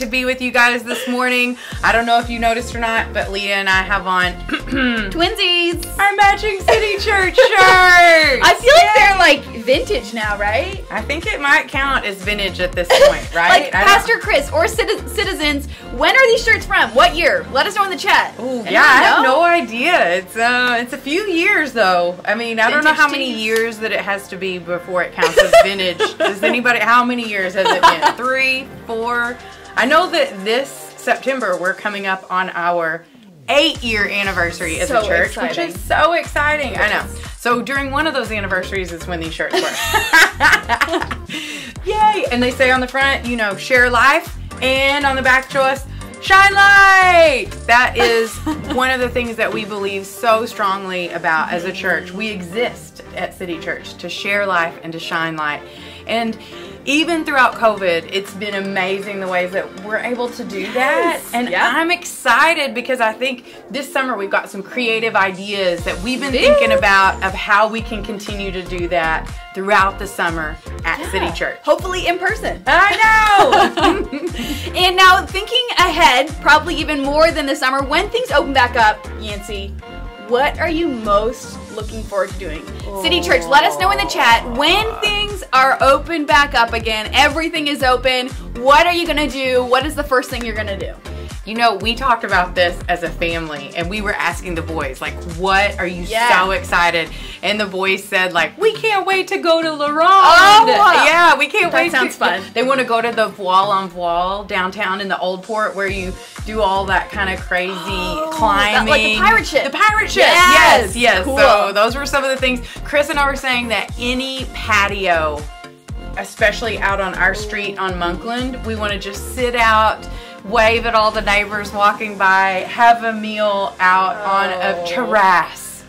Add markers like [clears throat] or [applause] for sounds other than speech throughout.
to be with you guys this morning. I don't know if you noticed or not, but Leah and I have on [clears throat] Twinsies. our matching City Church [laughs] shirts. I feel like they're like vintage now, right? I think it might count as vintage at this point, [laughs] right? like I don't- Pastor Chris or citi- citizens, when are these shirts from? What year? Let us know in the chat. Ooh, yeah, I have no idea. It's uh, it's a few years though. I mean, I don't know how many years that it has to be before it counts as [laughs] vintage. Does anybody? How many years has it been? Three, four? I know that this September we're coming up on our eight-year anniversary as So a church, exciting. which is so exciting. I know. So during one of those anniversaries is when these shirts were. [laughs] Yay! And they say on the front, you know, share life, and on the back show us shine light. That is [laughs] one of the things that we believe so strongly about as a church. We exist at City Church to share life and to shine light. And even throughout COVID, it's been amazing the ways that we're able to do that. And Yeah. I'm excited because I think this summer we've got some creative ideas that we've been thinking about of how we can continue to do that throughout the summer at City Church. Hopefully in person. I know. [laughs] [laughs] And now thinking ahead, probably even more than the summer, when things open back up, Yancy, what are you most looking forward to doing? City Church, let us know in the oh chat when things are open back up again. Everything is open. What are you gonna do? What is the first thing you're gonna do? You know, we talked about this as a family and we were asking the boys, like, what are you Yeah. so excited? And the boys said, like, we can't wait to go to La Ronde. Oh, wow. Yeah, we can't That wait. sounds to, fun. They want to go to the Voiles en Voiles downtown in the Old Port where you do all that kind of crazy oh, climbing. like the pirate ship. The pirate ship. Yes. Yes, yes. Cool. So those were some of the things. Chris and I were saying that any patio especially out on our street on Monkland. We want to just sit out, wave at all the neighbors walking by, have a meal out on a Oh.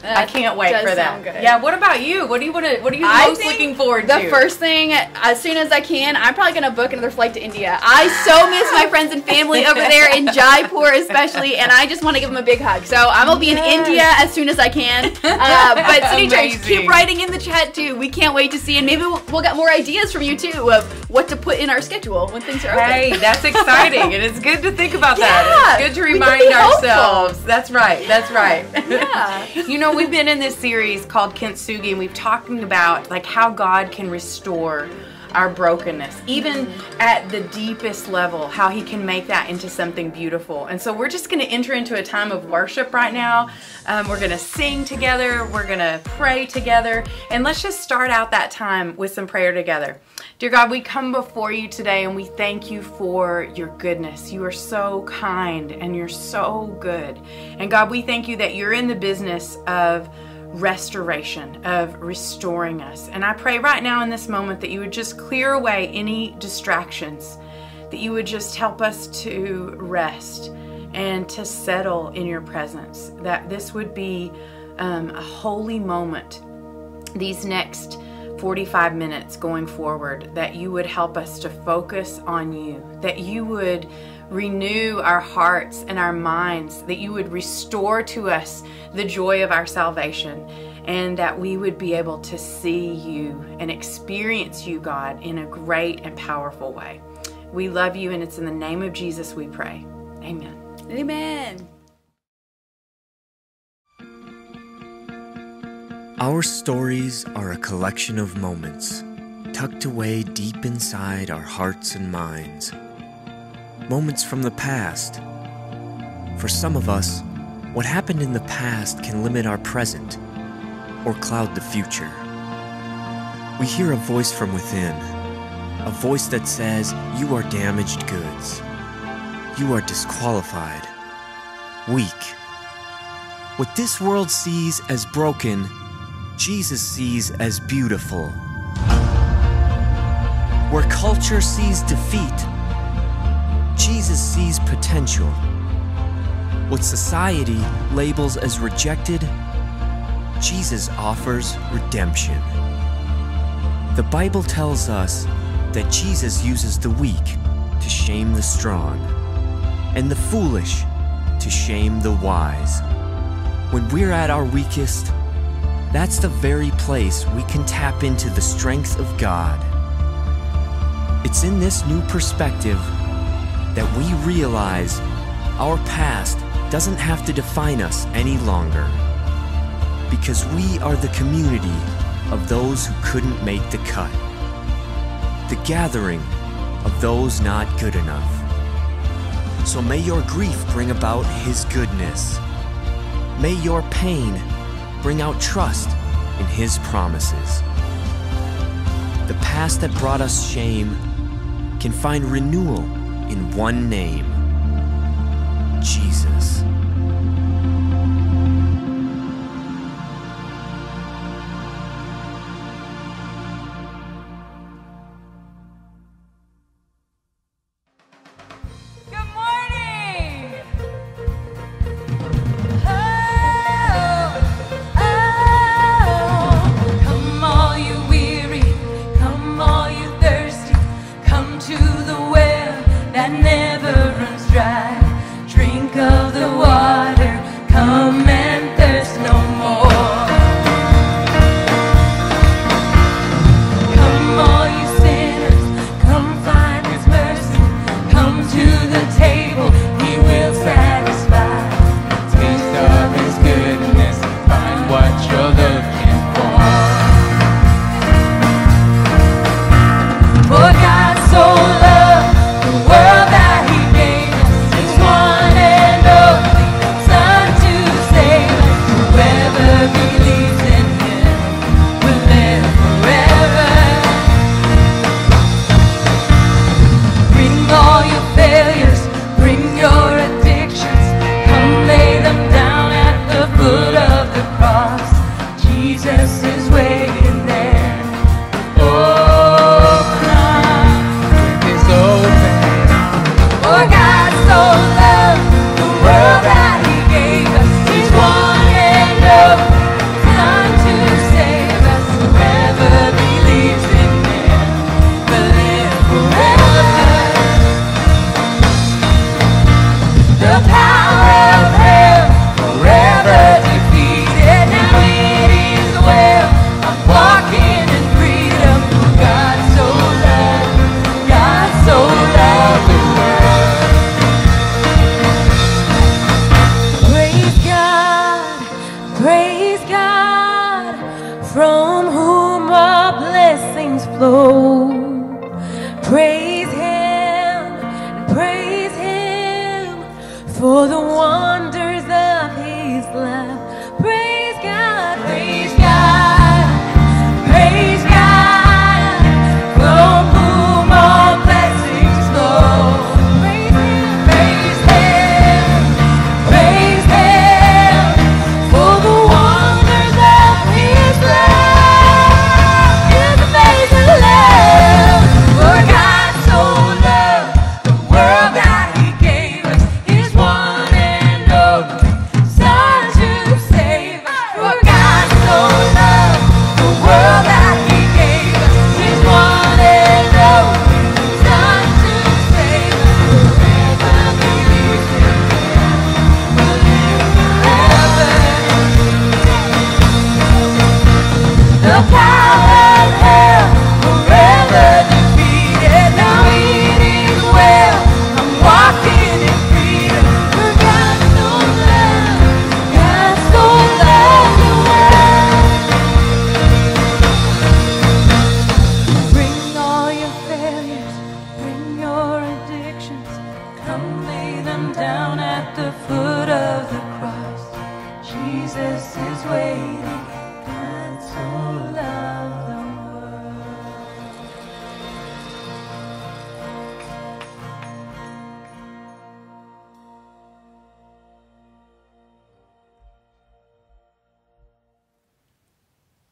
I can't wait for that. Yeah, what about you? What do you want to what are you I most looking forward to? the first thing, as soon as I can, I'm probably gonna book another flight to India. I so miss my friends and family over there in [laughs] Jaipur, especially, and I just want to give them a big hug. So I'm gonna be in India as soon as I can. Uh, [laughs] but City Church, keep writing in the chat too. We can't wait to see, and maybe we'll, we'll get more ideas from you too of what to put in our schedule when things are open. Hey, that's exciting, and it's good to think about Yeah, that. It's good to remind be hopeful. ourselves. That's right. That's right. [laughs] Yeah. you know, we've been in this series called Kintsugi, and we've talking about like how God can restore our brokenness, even at the deepest level, how He can make that into something beautiful. And so we're just going to enter into a time of worship right now. Um, we're going to sing together. We're going to pray together, and let's just start out that time with some prayer together. Dear God, we come before you today and we thank you for your goodness. You are so kind and you're so good. And God, we thank you that you're in the business of restoration, of restoring us. And I pray right now in this moment that you would just clear away any distractions, that you would just help us to rest and to settle in your presence, that this would be um, a holy moment these next 45 minutes going forward, that you would help us to focus on you, that you would renew our hearts and our minds, that you would restore to us the joy of our salvation, and that we would be able to see you and experience you, God, in a great and powerful way. We love you, and it's in the name of Jesus we pray. Amen. Amen. Our stories are a collection of moments tucked away deep inside our hearts and minds. Moments from the past. For some of us, what happened in the past can limit our present or cloud the future. We hear a voice from within, a voice that says, You are damaged goods. You are disqualified, weak. What this world sees as broken, Jesus sees as beautiful. Where culture sees defeat, Jesus sees potential. What society labels as rejected, Jesus offers redemption. The Bible tells us that Jesus uses the weak to shame the strong, and the foolish to shame the wise. When we're at our weakest, that's the very place we can tap into the strength of God. It's in this new perspective that we realize our past doesn't have to define us any longer because we are the community of those who couldn't make the cut, the gathering of those not good enough. So may your grief bring about His goodness. May your pain bring out trust in His promises. The past that brought us shame can find renewal in one name Jesus.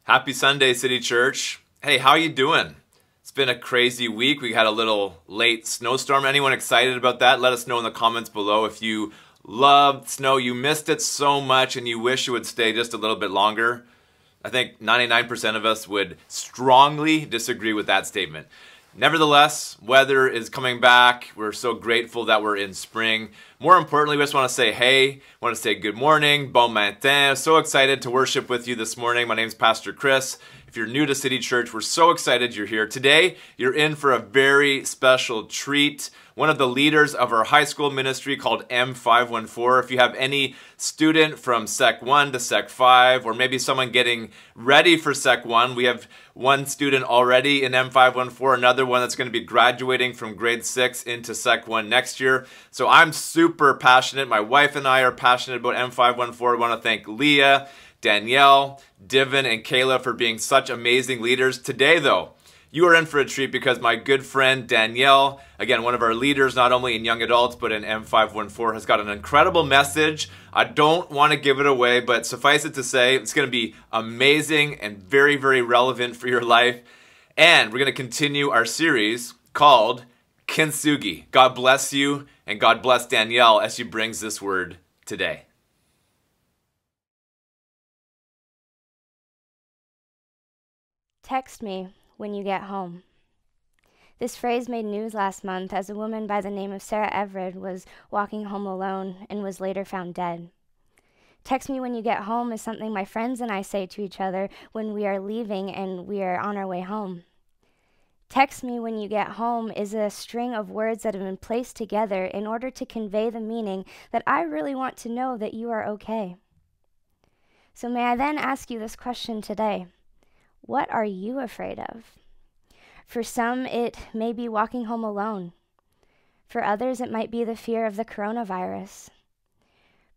Happy Sunday, City Church. Hey, how are you doing? It's been a crazy week. We had a little late snowstorm. Anyone excited about that? Let us know in the comments below if you loved snow, you missed it so much, and you wish it would stay just a little bit longer. I think 99% of us would strongly disagree with that statement. Nevertheless, weather is coming back. We're so grateful that we're in spring. More importantly, we just want to say hey, want to say good morning, bon matin. So excited to worship with you this morning. My name is Pastor Chris. If you're new to City Church, we're so excited you're here. Today, you're in for a very special treat. One of the leaders of our high school ministry called M514. If you have any student from Sec 1 to Sec 5, or maybe someone getting ready for Sec 1, we have one student already in M514, another one that's going to be graduating from grade 6 into Sec 1 next year. So I'm super passionate. My wife and I are passionate about M514. I want to thank Leah Danielle, Divin, and Kayla for being such amazing leaders. Today, though, you are in for a treat because my good friend Danielle, again, one of our leaders, not only in young adults, but in M514, has got an incredible message. I don't want to give it away, but suffice it to say, it's going to be amazing and very, very relevant for your life. And we're going to continue our series called Kintsugi. God bless you, and God bless Danielle as she brings this word today. Text me when you get home. This phrase made news last month as a woman by the name of Sarah Everard was walking home alone and was later found dead. Text me when you get home is something my friends and I say to each other when we are leaving and we are on our way home. Text me when you get home is a string of words that have been placed together in order to convey the meaning that I really want to know that you are okay. So, may I then ask you this question today? What are you afraid of? For some, it may be walking home alone. For others, it might be the fear of the coronavirus.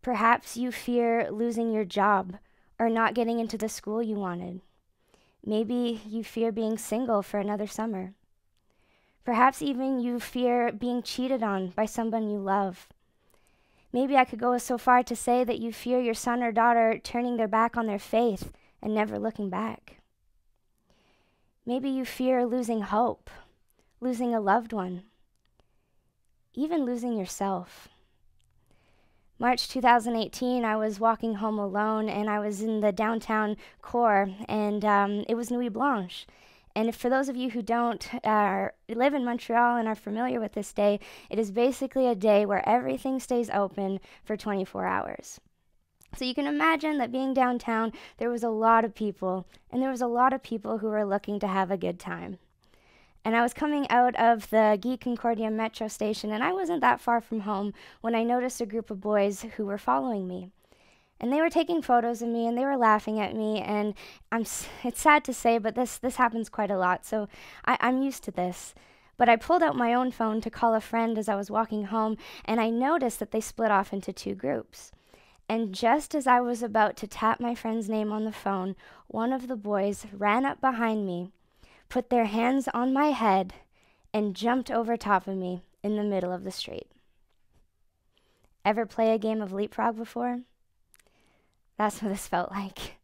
Perhaps you fear losing your job or not getting into the school you wanted. Maybe you fear being single for another summer. Perhaps even you fear being cheated on by someone you love. Maybe I could go so far to say that you fear your son or daughter turning their back on their faith and never looking back. Maybe you fear losing hope, losing a loved one, even losing yourself. March 2018, I was walking home alone and I was in the downtown core, and um, it was Nuit Blanche. And for those of you who don't uh, live in Montreal and are familiar with this day, it is basically a day where everything stays open for 24 hours. So you can imagine that being downtown, there was a lot of people, and there was a lot of people who were looking to have a good time. And I was coming out of the Guy Concordia metro station, and I wasn't that far from home when I noticed a group of boys who were following me. And they were taking photos of me, and they were laughing at me. And I'm, it's sad to say, but this, this happens quite a lot, so I, I'm used to this. But I pulled out my own phone to call a friend as I was walking home, and I noticed that they split off into two groups. And just as I was about to tap my friend's name on the phone, one of the boys ran up behind me, put their hands on my head, and jumped over top of me in the middle of the street. Ever play a game of leapfrog before? That's what this felt like.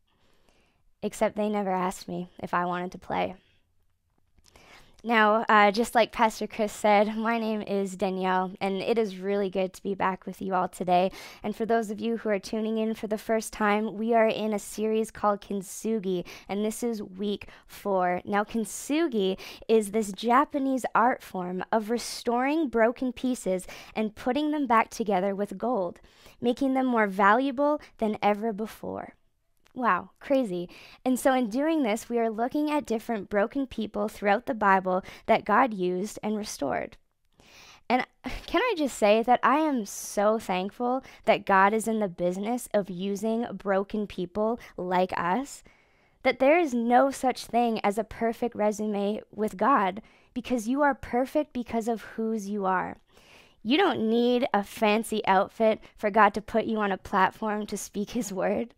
Except they never asked me if I wanted to play. Now, uh, just like Pastor Chris said, [laughs] my name is Danielle, and it is really good to be back with you all today. And for those of you who are tuning in for the first time, we are in a series called Kintsugi, and this is week four. Now, Kintsugi is this Japanese art form of restoring broken pieces and putting them back together with gold, making them more valuable than ever before. Wow, crazy. And so, in doing this, we are looking at different broken people throughout the Bible that God used and restored. And [sighs] can I just say that I am so thankful that God is in the business of using broken people like us, that there is no such thing as a perfect resume with God because you are perfect because of whose you are. You don't need a fancy outfit for God to put you on a platform to speak [laughs] His word.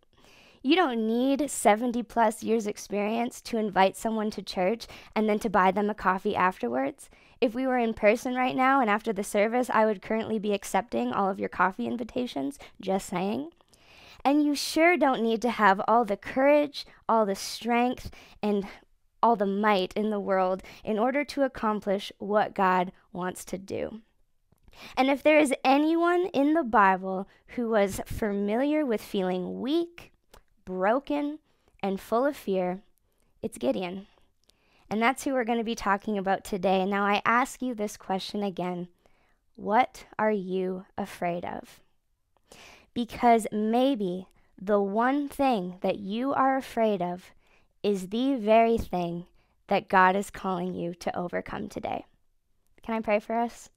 You don't need 70 plus years experience to invite someone to church and then to buy them a coffee afterwards. If we were in person right now and after the service, I would currently be accepting all of your coffee invitations, just saying. And you sure don't need to have all the courage, all the strength, and all the might in the world in order to accomplish what God wants to do. And if there is anyone in the Bible who was familiar with feeling weak, broken and full of fear, it's Gideon. And that's who we're going to be talking about today. Now, I ask you this question again What are you afraid of? Because maybe the one thing that you are afraid of is the very thing that God is calling you to overcome today. Can I pray for us?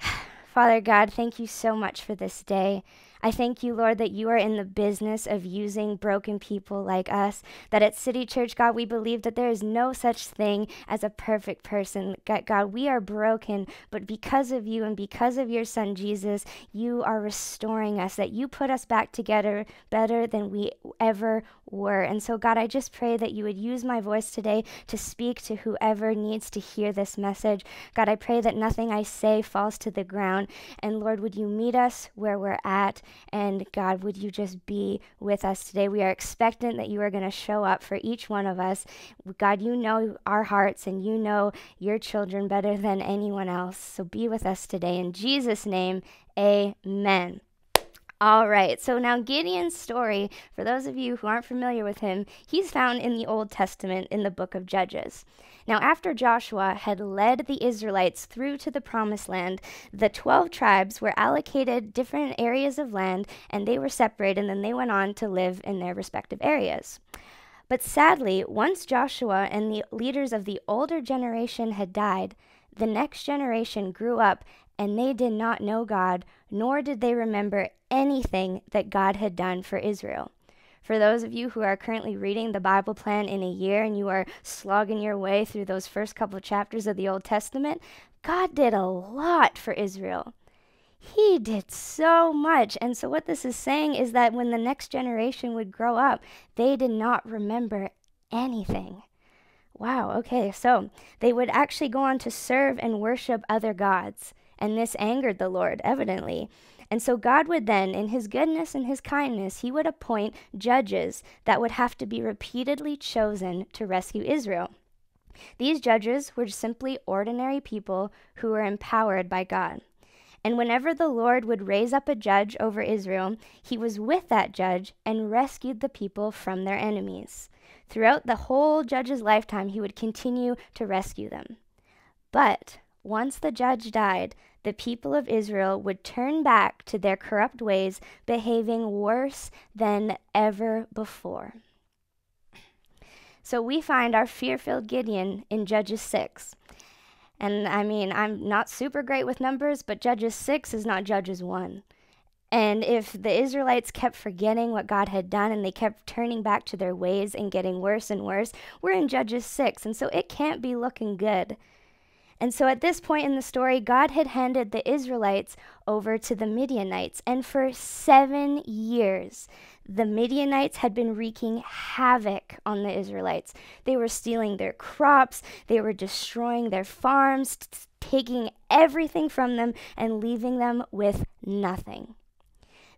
[sighs] Father God, thank you so much for this day. I thank you, Lord, that you are in the business of using broken people like us. That at City Church, God, we believe that there is no such thing as a perfect person. God, we are broken, but because of you and because of your Son, Jesus, you are restoring us, that you put us back together better than we ever were. And so, God, I just pray that you would use my voice today to speak to whoever needs to hear this message. God, I pray that nothing I say falls to the ground. And Lord, would you meet us where we're at? And God, would you just be with us today? We are expectant that you are going to show up for each one of us. God, you know our hearts and you know your children better than anyone else. So be with us today. In Jesus' name, amen. All right, so now Gideon's story, for those of you who aren't familiar with him, he's found in the Old Testament in the book of Judges. Now, after Joshua had led the Israelites through to the promised land, the 12 tribes were allocated different areas of land and they were separated, and then they went on to live in their respective areas. But sadly, once Joshua and the leaders of the older generation had died, the next generation grew up and they did not know God, nor did they remember anything that God had done for Israel. For those of you who are currently reading the Bible plan in a year and you are slogging your way through those first couple of chapters of the Old Testament, God did a lot for Israel. He did so much. And so, what this is saying is that when the next generation would grow up, they did not remember anything. Wow, okay, so they would actually go on to serve and worship other gods. And this angered the Lord, evidently. And so God would then, in his goodness and his kindness, he would appoint judges that would have to be repeatedly chosen to rescue Israel. These judges were simply ordinary people who were empowered by God. And whenever the Lord would raise up a judge over Israel, he was with that judge and rescued the people from their enemies. Throughout the whole judge's lifetime, he would continue to rescue them. But once the judge died, the people of Israel would turn back to their corrupt ways, behaving worse than ever before. So we find our fear filled Gideon in Judges 6. And I mean, I'm not super great with numbers, but Judges 6 is not Judges 1. And if the Israelites kept forgetting what God had done and they kept turning back to their ways and getting worse and worse, we're in Judges 6. And so it can't be looking good. And so at this point in the story, God had handed the Israelites over to the Midianites. And for seven years, the Midianites had been wreaking havoc on the Israelites. They were stealing their crops, they were destroying their farms, t- taking everything from them, and leaving them with nothing.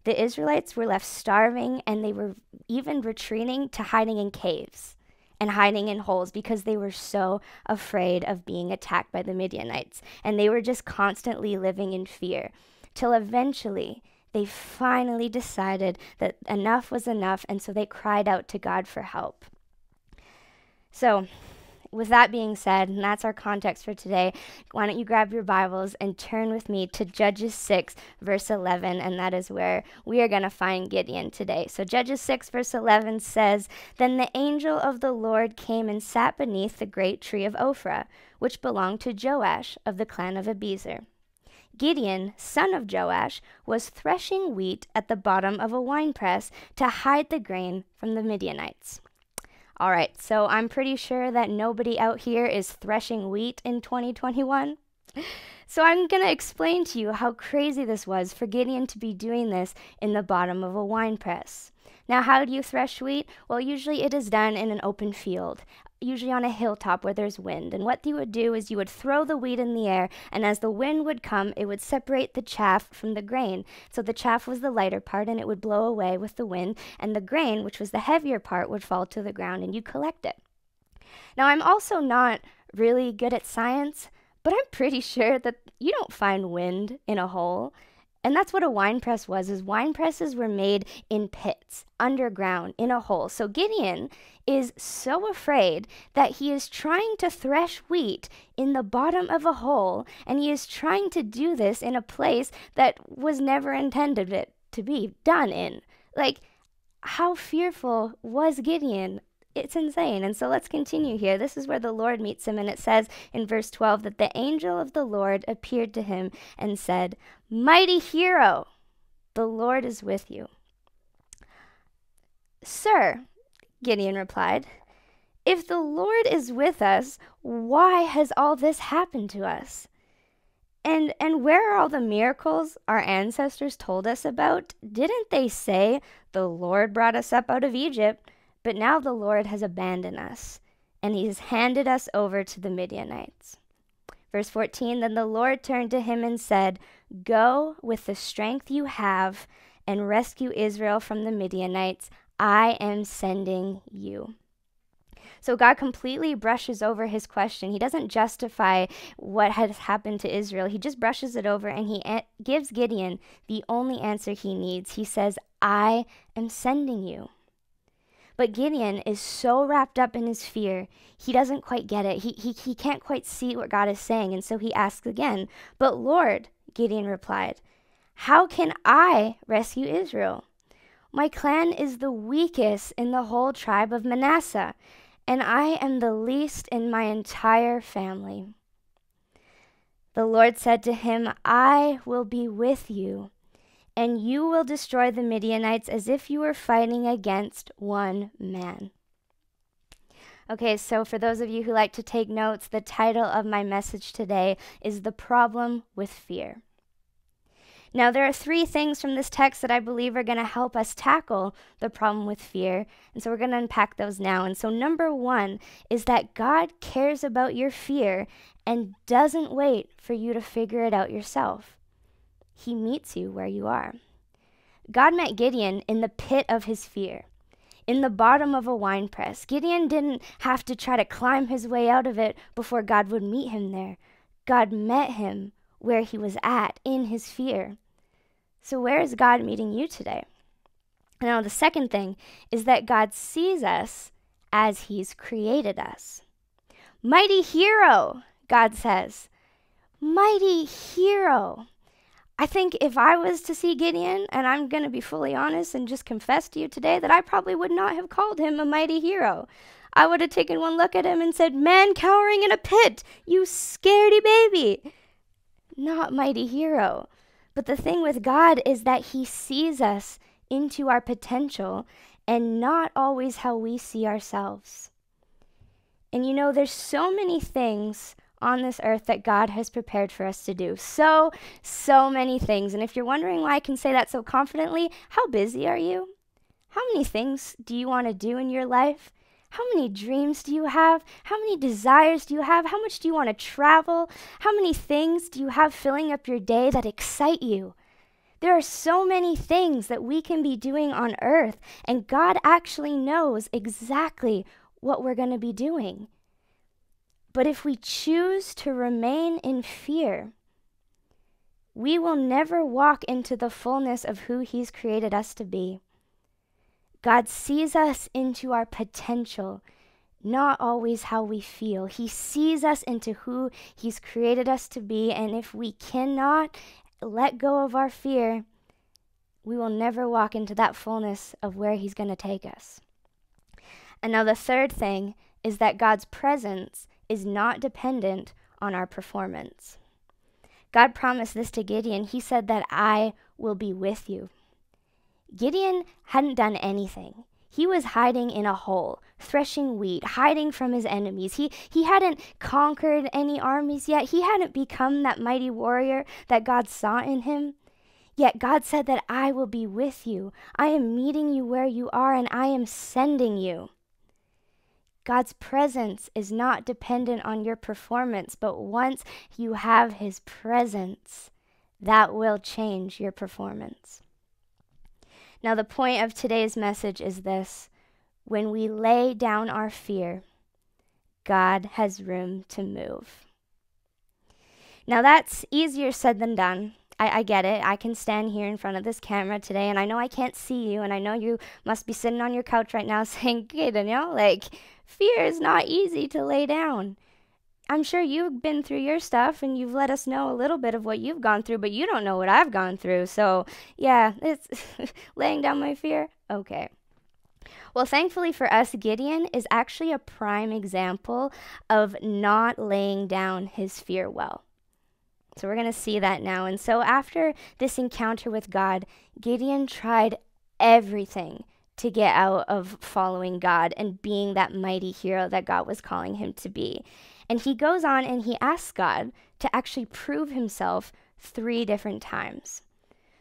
The Israelites were left starving, and they were even retreating to hiding in caves and hiding in holes because they were so afraid of being attacked by the Midianites. And they were just constantly living in fear till eventually they finally decided that enough was enough. And so they cried out to God for help. So, with that being said, and that's our context for today, why don't you grab your Bibles and turn with me to Judges 6, verse 11, and that is where we are going to find Gideon today. So, Judges 6, verse 11 says, Then the angel of the Lord came and sat beneath the great tree of Ophrah, which belonged to Joash of the clan of Abiezer. Gideon, son of Joash, was threshing wheat at the bottom of a winepress to hide the grain from the Midianites. All right, so I'm pretty sure that nobody out here is threshing wheat in 2021. So I'm going to explain to you how crazy this was for Gideon to be doing this in the bottom of a wine press. Now, how do you thresh wheat? Well, usually it is done in an open field, usually on a hilltop where there's wind. And what you would do is you would throw the wheat in the air, and as the wind would come, it would separate the chaff from the grain. So the chaff was the lighter part, and it would blow away with the wind, and the grain, which was the heavier part, would fall to the ground, and you collect it. Now, I'm also not really good at science, but I'm pretty [laughs] sure that you don't find wind in a hole. And that's what a wine press was, is wine presses were made in pits, underground, in a hole. So Gideon is so afraid that he is trying to thresh wheat in the bottom of a hole, and he is trying to do this in a place that was never intended it to be done in. Like, how fearful was Gideon it's insane. And so let's continue here. This is where the Lord meets him, and it says in verse 12 that the angel of the Lord appeared to him and said, Mighty hero, the Lord is with you. Sir, Gideon replied, if the Lord is with us, why has all this happened to us? And and where are all the miracles our ancestors told us about? Didn't they say the Lord brought us up out of Egypt? But now the Lord has abandoned us, and he has handed us over to the Midianites. Verse 14 Then the Lord turned to him and said, Go with the strength you have and rescue Israel from the Midianites. I am sending you. So God completely brushes over his question. He doesn't justify what has happened to Israel. He just brushes it over and he a- gives Gideon the only answer he needs. He says, I am sending you. But Gideon is so wrapped up in his fear, he doesn't quite get it. He, he, he can't quite see what God is saying. And so he asks again, But Lord, Gideon replied, How can I rescue Israel? My clan is the weakest in the whole tribe of Manasseh, and I am the least in my entire family. The Lord said to him, I will be with you and you will destroy the Midianites as if you were fighting against one man. Okay, so for those of you who like to take notes, the title of my message today is The Problem with Fear. Now, there are three things from this text that I believe are going to help us tackle the problem with fear. And so we're going to unpack those now. And so, number one is that God cares about your fear and doesn't wait for you to figure it out yourself. He meets you where you are. God met Gideon in the pit of his fear, in the bottom of a wine press. Gideon didn't have to try to climb his way out of it before God would meet him there. God met him where he was at in his fear. So, where is God meeting you today? Now, the second thing is that God sees us as he's created us. Mighty hero, God says. Mighty hero. I think if I was to see Gideon, and I'm going to be fully honest and just confess to you today that I probably would not have called him a mighty hero. I would have taken one look at him and said, Man cowering in a pit, you scaredy baby. Not mighty hero. But the thing with God is that he sees us into our potential and not always how we see ourselves. And you know, there's so many things on this earth that God has prepared for us to do. So, so many things. And if you're wondering why I can say that so confidently, how busy are you? How many things do you want to do in your life? How many dreams do you have? How many desires do you have? How much do you want to travel? How many things do you have filling up your day that excite you? There are so many things that we can be doing on earth, and God actually knows exactly what we're going to be doing. But if we choose to remain in fear, we will never walk into the fullness of who He's created us to be. God sees us into our potential, not always how we feel. He sees us into who He's created us to be, and if we cannot let go of our fear, we will never walk into that fullness of where He's going to take us. And now, the third thing is that God's presence is not dependent on our performance. God promised this to Gideon. He said that I will be with you. Gideon hadn't done anything. He was hiding in a hole, threshing wheat, hiding from his enemies. He, he hadn't conquered any armies yet. He hadn't become that mighty warrior that God saw in him. Yet God said that I will be with you. I am meeting you where you are, and I am sending you. God's presence is not dependent on your performance, but once you have His presence, that will change your performance. Now, the point of today's message is this when we lay down our fear, God has room to move. Now, that's easier said than done. I, I get it. I can stand here in front of this camera today, and I know I can't see you, and I know you must be sitting on your couch right now [laughs] saying, "Okay, Danielle, like fear is not easy to lay down." I'm sure you've been through your stuff and you've let us know a little bit of what you've gone through, but you don't know what I've gone through. So, yeah, it's [laughs] laying down my fear. Okay. Well, thankfully for us, Gideon is actually a prime example of not laying down his fear well. So we're going to see that now. And so after this encounter with God, Gideon tried everything to get out of following God and being that mighty hero that God was calling him to be. And he goes on and he asks God to actually prove himself three different times.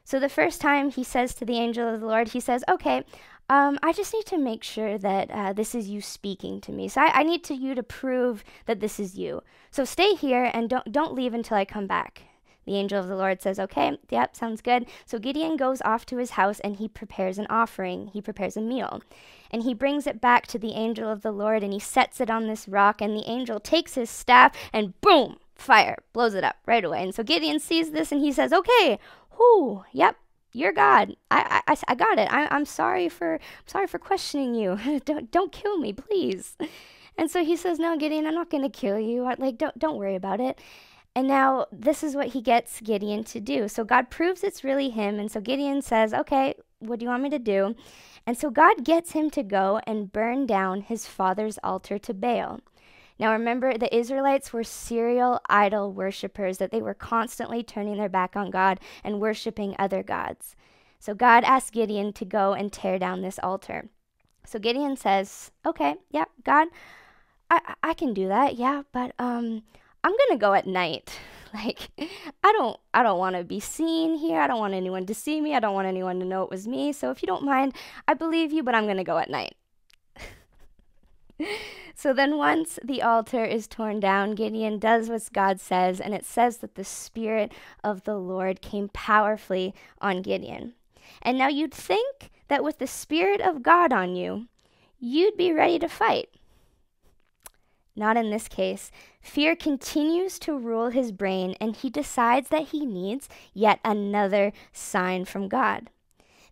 So the first time he says to the angel of the Lord, he says, Okay, um, I just need to make sure that uh, this is you speaking to me. So I, I need to you to prove that this is you. So stay here and don't don't leave until I come back. The angel of the Lord says, Okay, yep, sounds good. So Gideon goes off to his house and he prepares an offering. He prepares a meal. And he brings it back to the angel of the Lord and he sets it on this rock. And the angel takes his staff and boom, fire, blows it up right away. And so Gideon sees this and he says, Okay, whoo, yep, you're God. I, I, I got it. I, I'm sorry for I'm sorry for questioning you. [laughs] don't don't kill me, please. And so he says, No, Gideon, I'm not gonna kill you. Like don't don't worry about it. And now this is what he gets Gideon to do. So God proves it's really him. And so Gideon says, Okay, what do you want me to do? And so God gets him to go and burn down his father's altar to Baal. Now remember, the Israelites were serial idol worshippers, that they were constantly turning their back on God and worshiping other gods. So God asked Gideon to go and tear down this altar. So Gideon says, Okay, yeah, God, I, I can do that, yeah, but um, I'm gonna go at night. [laughs] Like, I don't, I don't want to be seen here. I don't want anyone to see me. I don't want anyone to know it was me. So if you don't mind, I believe you, but I'm gonna go at night. [laughs] so then, once the altar is torn down, Gideon does what God says, and it says that the Spirit of the Lord came powerfully on Gideon. And now you'd think that with the Spirit of God on you, you'd be ready to fight. Not in this case. Fear continues to rule his brain, and he decides that he needs yet another sign from God.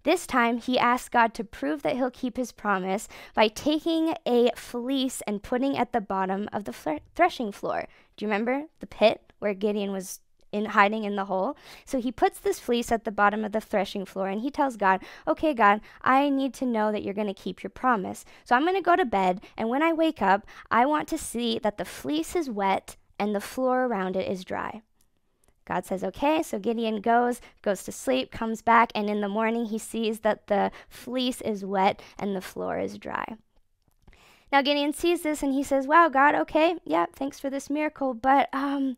This time, he asks God to prove that he'll keep his promise by taking a fleece and putting it at the bottom of the threshing floor. Do you remember the pit where Gideon was in hiding in the hole? So he puts this fleece at the bottom of the threshing floor and he tells God, "Okay, God, I need to know that you're going to keep your promise. So I'm going to go to bed, and when I wake up, I want to see that the fleece is wet and the floor around it is dry." God says, okay. So Gideon goes, goes to sleep, comes back, and in the morning he sees that the fleece is wet and the floor is dry. Now Gideon sees this and he says, wow, God, okay, yeah, thanks for this miracle, but um,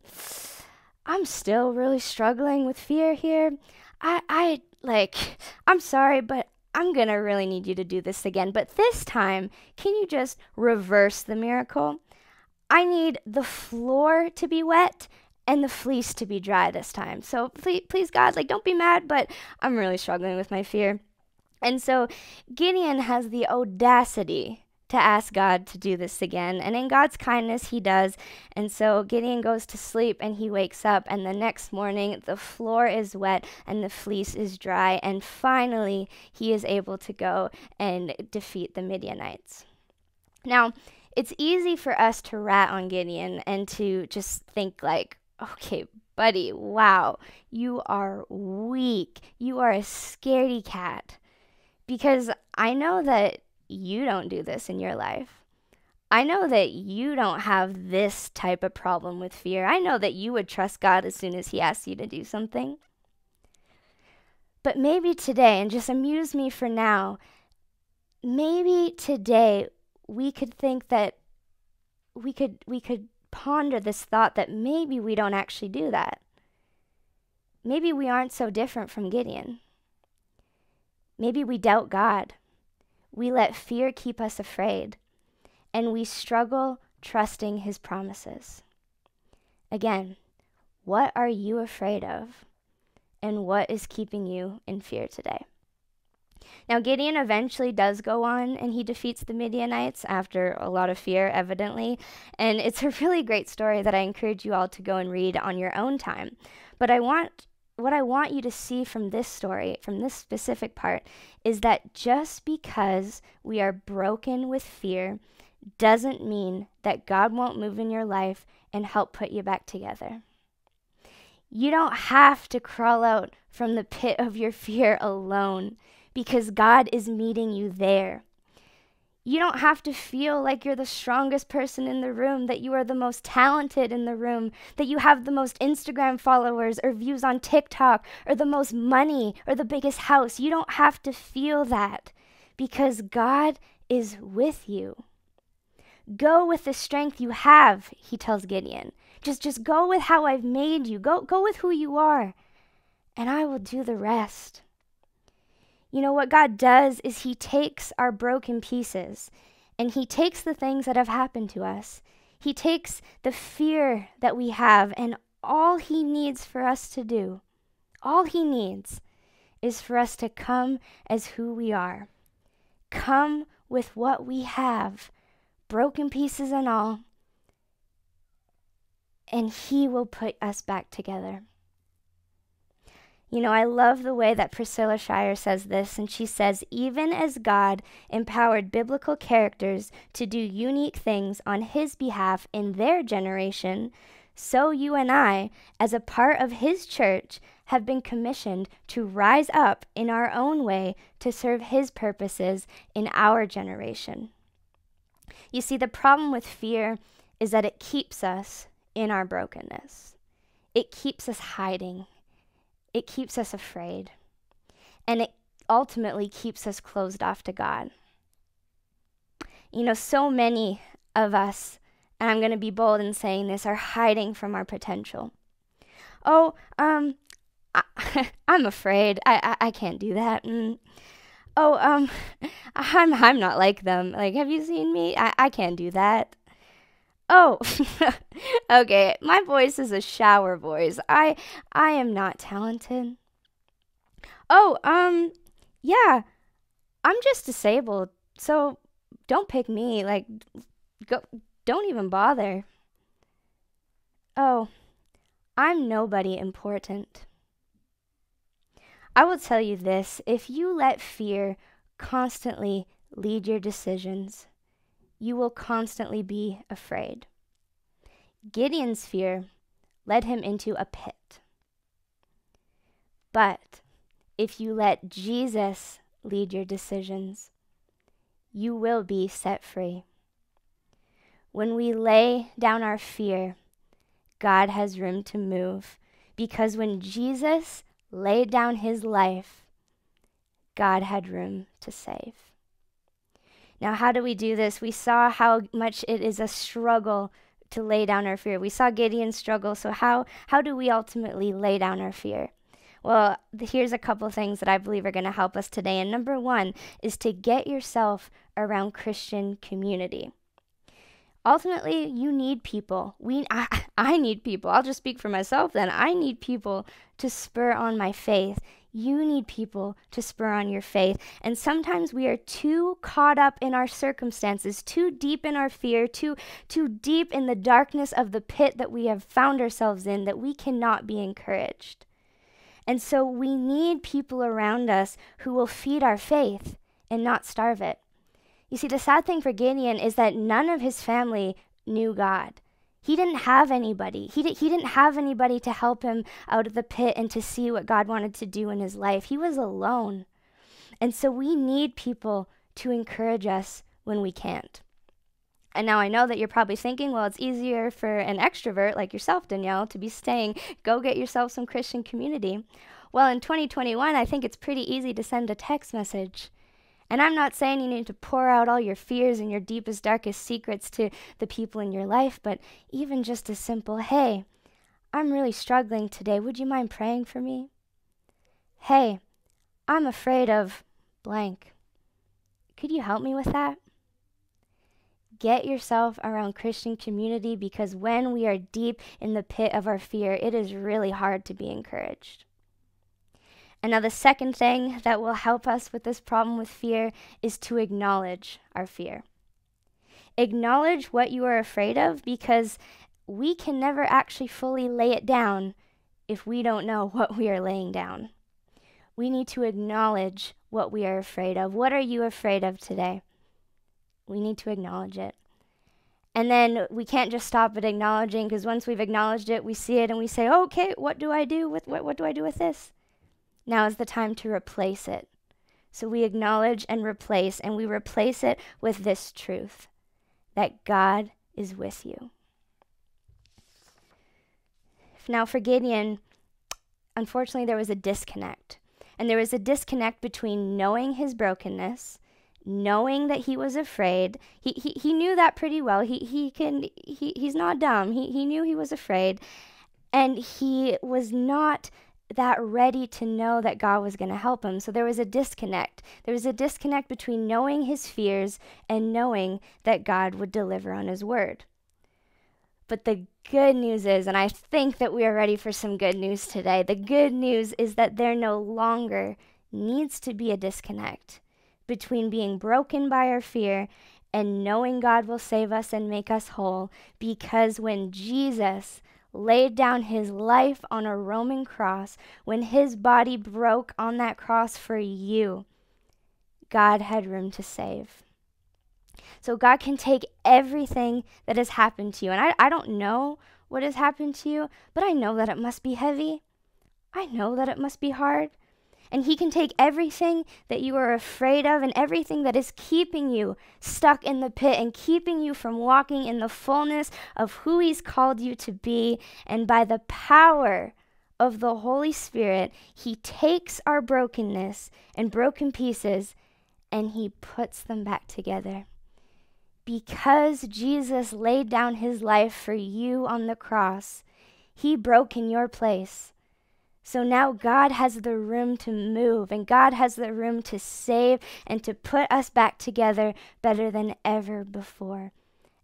I'm still really struggling with fear here. I, I, like, [laughs] I'm sorry, but I'm to really need you to do this again. But this time, can you just reverse the miracle? I need the floor to be wet and the fleece to be dry this time. So please, please, God, like, don't be mad, but I'm really struggling with my fear. And so Gideon has the audacity to ask God to do this again. And in God's kindness, he does. And so Gideon goes to sleep and he wakes up. And the next morning, the floor is wet and the fleece is dry. And finally, he is able to go and defeat the Midianites. Now, it's easy for us to rat on Gideon and to just think, like, okay, buddy, wow, you are weak. You are a scaredy cat. Because I know that you don't do this in your life. I know that you don't have this type of problem with fear. I know that you would trust God as soon as He asks you to do something. But maybe today, and just amuse me for now, maybe today we could think that we could we could ponder this thought that maybe we don't actually do that. Maybe we aren't so different from Gideon. Maybe we doubt God. We let fear keep us afraid, and we struggle trusting his promises. Again, what are you afraid of? And what is keeping you in fear today? Now, Gideon eventually does go on and he defeats the Midianites after a lot of fear, evidently. And it's a really great story that I encourage you all to go and read on your own time. But I want what I want you to see from this story, from this specific part, is that just because we are broken with fear doesn't mean that God won't move in your life and help put you back together. You don't have to crawl out from the pit of your fear alone because God is meeting you there. You don't have to feel like you're the strongest person in the room, that you are the most talented in the room, that you have the most Instagram followers or views on TikTok or the most money or the biggest house. You don't have to feel that because God is with you. Go with the strength you have, he tells Gideon. Just just go with how I've made you. Go go with who you are, and I will do the rest. You know what God does is he takes our broken pieces and he takes the things that have happened to us. He takes the fear that we have and all he needs for us to do, all he needs is for us to come as who we are. Come with what we have broken pieces and all, and He will put us back together. You know, I love the way that Priscilla Shirer says this, and she says, even as God empowered biblical characters to do unique things on His behalf in their generation, so you and I, as a part of His church, have been commissioned to rise up in our own way to serve His purposes in our generation. You see, the problem with fear is that it keeps us in our brokenness, it keeps us hiding, it keeps us afraid, and it ultimately keeps us closed off to God. You know, so many of us, and I'm going to be bold in saying this, are hiding from our potential. Oh, um, I, [laughs] am afraid. I, I, I can't do that. Mm oh, um, [laughs] I'm I'm not like them. Like, have you seen me? I I can't do that. Oh, [laughs] okay. My voice is a shower voice. I I am not talented. Oh, um, yeah. I'm just disabled, so don't pick me. Like, go. Don't even bother. Oh, I'm nobody important. I will tell you this if you let fear constantly lead your decisions, you will constantly be afraid. Gideon's fear led him into a pit. But if you let Jesus lead your decisions, you will be set free. When we lay down our fear, God has room to move because when Jesus laid down his life, God had room to save. Now, how do we do this? We saw how much it is a struggle to lay down our fear. We saw Gideon struggle. So, how, how do we ultimately lay down our fear? Well, here's a couple things that I believe are going to help us today. And number one is to get yourself around Christian community ultimately you need people we I, [laughs] I need people i'll just speak for myself then i need people to spur on my faith you need people to spur on your faith. And sometimes we are too caught up in our circumstances too deep in our fear too too deep in the darkness of the pit that we have found ourselves in that we cannot be encouraged. And so we need people around us who will feed our faith and not starve it. You see, the sad thing for Gideon is that none of his family knew God. He didn't have anybody. He, di- he didn't have anybody to help him out of the pit and to see what God wanted to do in his life. He was alone. And so we need people to encourage us when we can't. And now I know that you're probably thinking, well, it's easier for an extrovert like yourself, Danielle, to be staying, go get yourself some Christian community. Well, in 2021, I think it's pretty easy to send a text message and I'm not saying you need to pour out all your fears and your deepest, darkest secrets to the people in your life, but even just a simple, hey, I'm really struggling today. Would you mind praying for me? Hey, I'm afraid of blank. Could you help me with that? Get yourself around Christian community because when we are deep in the pit of our fear, it is really hard to be encouraged. Now, the second thing that will help us with this problem with fear is to acknowledge our fear. Acknowledge what you are afraid of because we can never actually fully lay it down if we don't know [laughs] what we are laying down. We need to acknowledge what we are afraid of. What are you afraid of today? We need to acknowledge it. And then we can't just stop at acknowledging because once we've acknowledged it, we see it and we say, okay, what do I do with what, what do I do with this? Now is the time to replace it. So we acknowledge and replace, and we replace it with this truth that God is with you. Now, for Gideon, unfortunately, there was a disconnect. And there was a disconnect between knowing his brokenness, knowing that he was afraid. He, he, he knew that pretty well. He, he can, he, he's not dumb. He, he knew he was afraid. And he was not that ready to know that God was going to help him. So there was a disconnect. There was a disconnect between knowing his fears and knowing that God would deliver on his word. But the good news is, and I think that we are ready for some good news today, the good news is that there no longer needs to be a disconnect between being broken by our fear and knowing God will save us and make us whole. Because when Jesus laid down his life on a Roman cross, when his body broke on that cross for you, God had room to save. So God can take everything that has happened to you. And I, I don't know what has happened to you, but I know that it must be heavy. I know that it must be hard. And He can take everything that you are afraid of and everything that is keeping you stuck in the pit and keeping you from walking in the fullness of who He's called you to be. And by the power of the Holy Spirit, He takes our brokenness and broken pieces and He puts them back together. Because Jesus laid down His life for you on the cross, He broke in your place so now God has the room to move and God has the room to save and to put us back together better than ever before.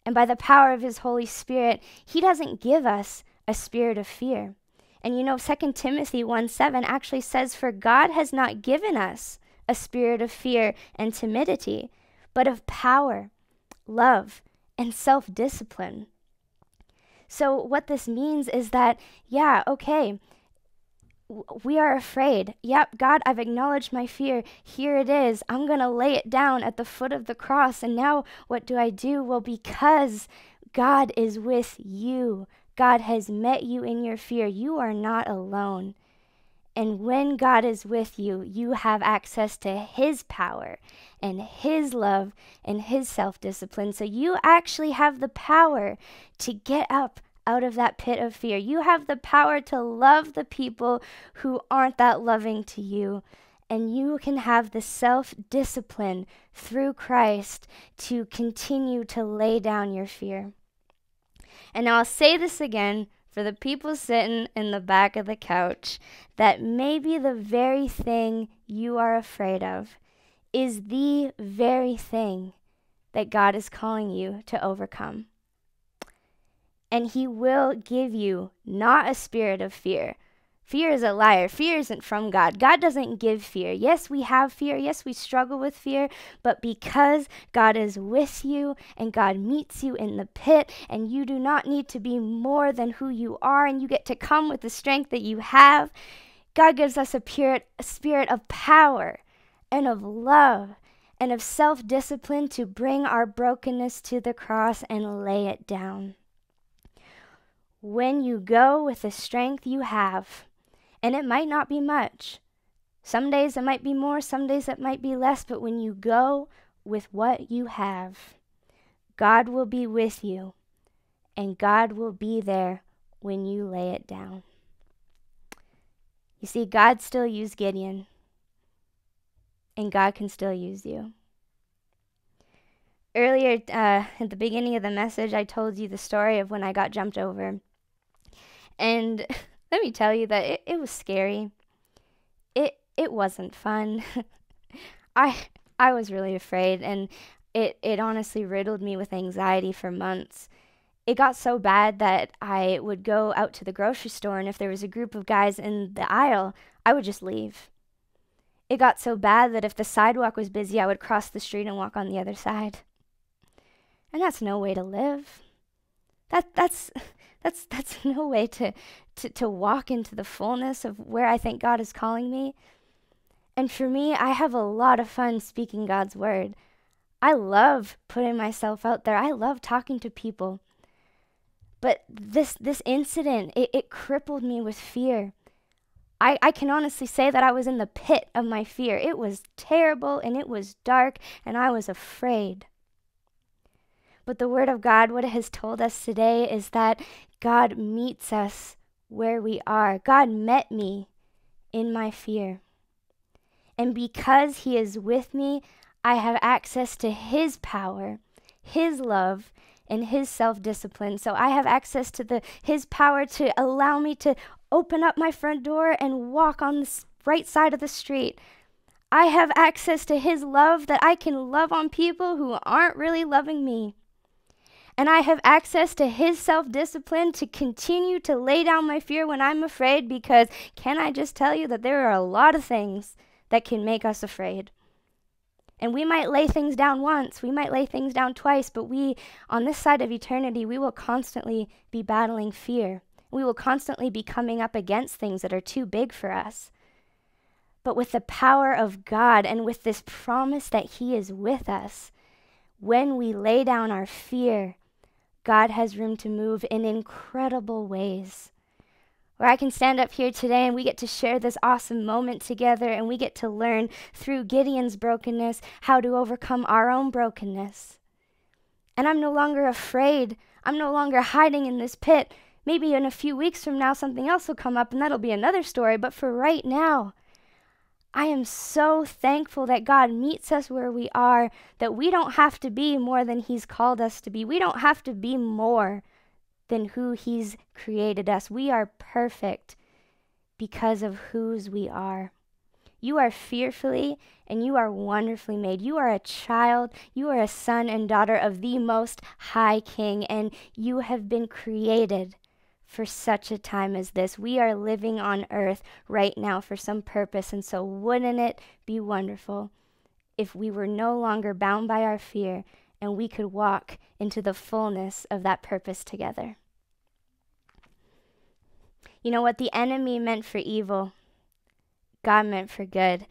And by the power of his Holy Spirit, he doesn't give us a spirit of fear. And you know 2 Timothy 1 7 actually says, For God has not given us a spirit of fear and timidity, but of power, love, and self discipline. So, what this means is that, yeah, okay, we are afraid. Yep, God, I've acknowledged my fear. Here it is. I'm going to lay it down at the foot of the cross. And now what do I do? Well, because God is with you, God has met you in your fear. You are not alone. And when God is with you, you have access to His power and His love and His self discipline. So you actually have the power to get up out of that pit of fear. You have the power to love the people who aren't that loving to you. And you can have the self discipline through Christ to continue to lay down your fear. And I'll say this again for the people sitting in the back of the couch that maybe the very thing you are afraid of is the very thing that God is calling you to overcome and he will give you not a spirit of fear. Fear is a liar. Fear isn't from God. God doesn't give fear. Yes, we have fear. Yes, we struggle with fear. But because God is with you and God meets you in the pit, and you do not need to be more than who you are, and you get to come with the strength that you have, God gives us a, pure, a spirit of power and of love and of self discipline to bring our brokenness to the cross and lay it down when you go with the strength you have, and it might not be much. Some days it might be more, some days it might be less, but when you go with what you have, God will be with you, and God will be there when you lay it down. You see, God still used Gideon, and God can still use you. Earlier, uh, at the beginning of the message, I told you the story of when I got jumped over. And [laughs] let me tell you that it, it was scary. It it wasn't fun. [laughs] I I was really afraid and it, it honestly riddled me with anxiety for months. It got so bad that I would go out to the grocery store and if there was a group of guys in the aisle, I would just leave. It got so bad that if the sidewalk was busy, I would cross the street and walk on the other side. And that's no way to live. That that's that's that's [laughs] no way to to, to walk into the fullness of where I think God is calling me. And for me, I have a lot of fun speaking God's word. I love putting myself out there. I love talking to people. But this this incident, it, it crippled me with fear. I, I can honestly say that I was in the pit of my fear. It was terrible and it was dark and I was afraid. But the Word of God, what it has told us today is that God meets us where we are. God met me in my fear. And because He is with me, I have access to His power, His love, and His self discipline. So I have access to the, His power to allow me to open up my front door and walk on the right side of the street. I have access to His love that I can love on people who aren't really loving me. And I have access to His self discipline to continue to lay down my fear when I'm afraid because can I just tell you that there are a lot of things that can make us afraid? And we might lay things down once, we might lay things down twice, but we, on this side of eternity, we will constantly be battling fear. We will constantly be coming up against things that are too big for us. But with the power of God and with this promise that He is with us, when we lay down our fear, God has room to move in incredible ways. Where I can stand up here today and we get to share this awesome moment together and we get to learn through Gideon's brokenness how to overcome our own brokenness. And I'm no longer afraid. I'm no longer hiding in this pit. Maybe in a few weeks from now, something else will come up and that'll be another story. But for right now, I am so thankful that God meets us where we are, that we don't have to be more than He's called us to be. We don't have to be more than who He's created us. We are perfect because of whose we are. You are fearfully and you are wonderfully made. You are a child, you are a son and daughter of the Most High King, and you have been created for such a time as this. We are living on earth right now for some purpose, and so wouldn't it be wonderful if we were no longer bound by our fear and we could walk into the fullness of that purpose together? You know what the enemy meant for evil, God meant for good.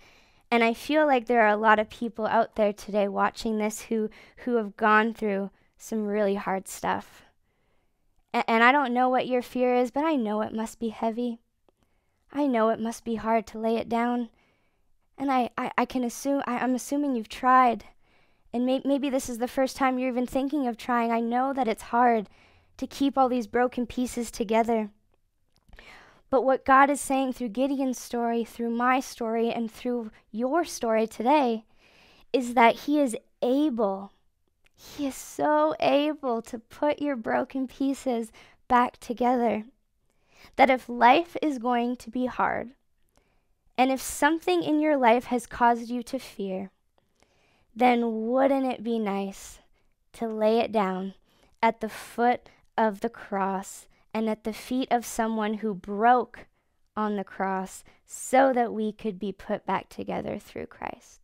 And I feel like there are a lot of people out there today watching this who who have gone through some really hard stuff. And I don't know what your fear is, but I know it must be heavy. I know it must be hard to lay it down. And I, I, I can assume, I, am assuming you've tried. And may, maybe this is the first time you're even thinking of trying. I know that it's hard to keep all these broken pieces together. But what God is saying through Gideon's story, through my story, and through your story today is that He is able, He is so able to put your broken pieces back together. That if life is going to be hard, and if something in your life has caused you to fear, then wouldn't it be nice to lay it down at the foot of the cross and at the feet of someone who broke on the cross so that we could be put back together through Christ.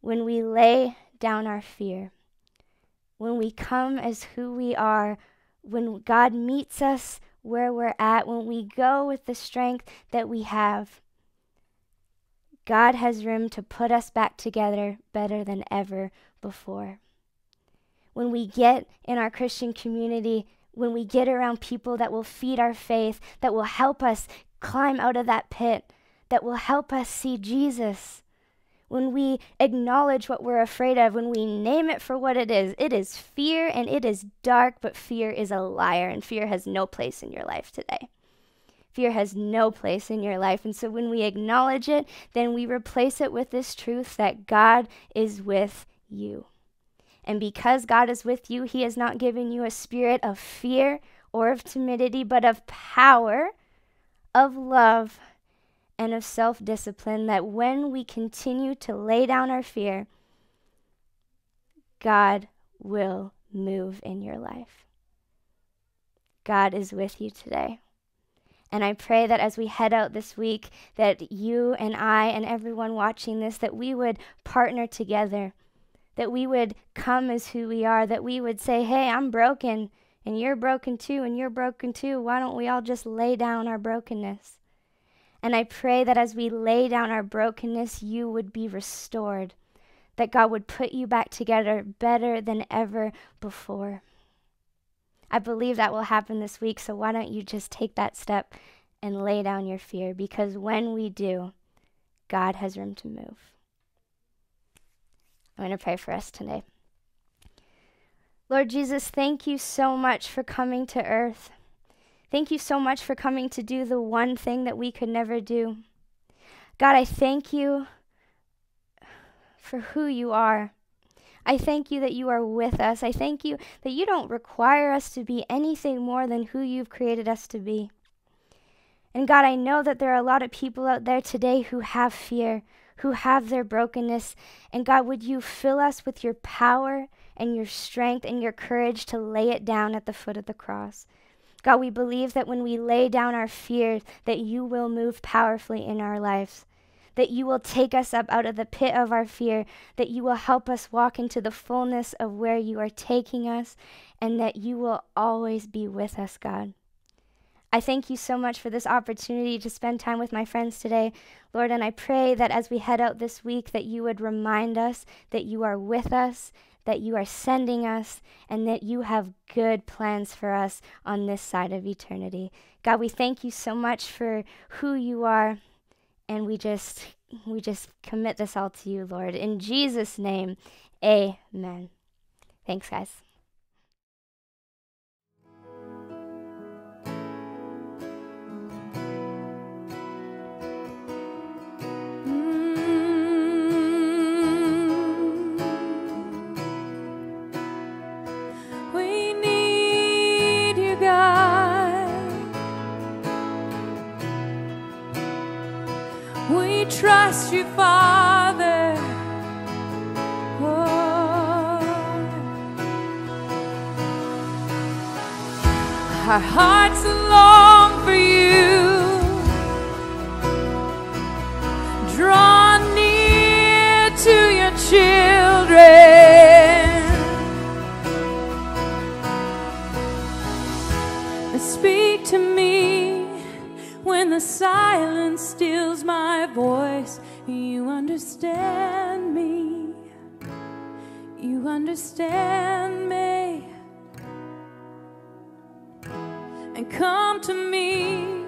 When we lay down our fear, when we come as who we are, when God meets us where we're at, when we go with the strength that we have, God has room to put us back together better than ever before. When we get in our Christian community when we get around people that will feed our faith, that will help us climb out of that pit, that will help us see Jesus. When we acknowledge what we're afraid of, when we name it for what it is, it is fear and it is dark, but fear is a liar and fear has no place in your life today. Fear has no place in your life. And so when we acknowledge it, then we replace it with this truth that God is with you. And because God is with you, He has not given you a spirit of fear or of timidity, but of power, of love, and of self discipline. That when we continue to lay down our fear, God will move in your life. God is with you today. And I pray that as we head out this week, that you and I and everyone watching this, that we would partner together that we would come as who we are, that we would say, Hey, I'm broken. and you're broken too, and you're broken too. Why don't we all just lay down our brokenness? And I pray that as we lay down our brokenness, you would be restored, that God would put you back together better than ever before. I believe that will happen this week, so why don't you just take that step and lay down your fear? Because when we do, God has room to move. I'm going to pray for us today. Lord Jesus, thank you so much for coming to earth. Thank you so much for coming to do the one thing that we could never do. God, I thank you for who you are. I thank you that you are with us. I thank you that you don't require us to be anything more than who you've created us to be. And God, I know that there are a lot of people out there today who have fear, who have their brokenness. And God, would you fill us with your power and your strength and your courage to lay it down at the foot of the cross? God, we believe that when we lay down our fears, that you will move powerfully in our lives that you will take us up out of the pit of our fear, that you will help us walk into the fullness of where you are taking us, and that you will always be with us, God. I thank you so much for this opportunity to spend time with my friends today, Lord, and I pray that as we head out this week that you would remind us that you are with us, that you are sending us, and that you have good plans for us on this side of eternity. God, we thank you so much for who you are and we just we just commit this all to you, Lord. In Jesus name. Amen. Thanks, guys. Trust you, Father. Oh. Our hearts long for you. Understand me. You understand me. And come to me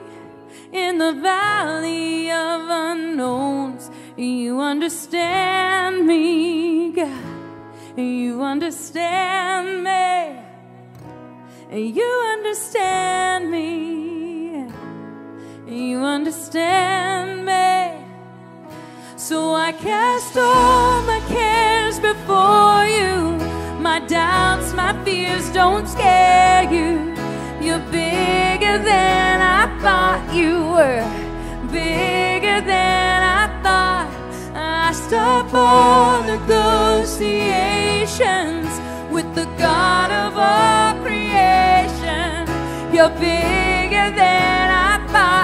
in the valley of unknowns. You understand me, God. You understand me. You understand me. You understand. So I cast all my cares before you. My doubts, my fears don't scare you. You're bigger than I thought you were. Bigger than I thought. I stop all negotiations with the God of all creation. You're bigger than I thought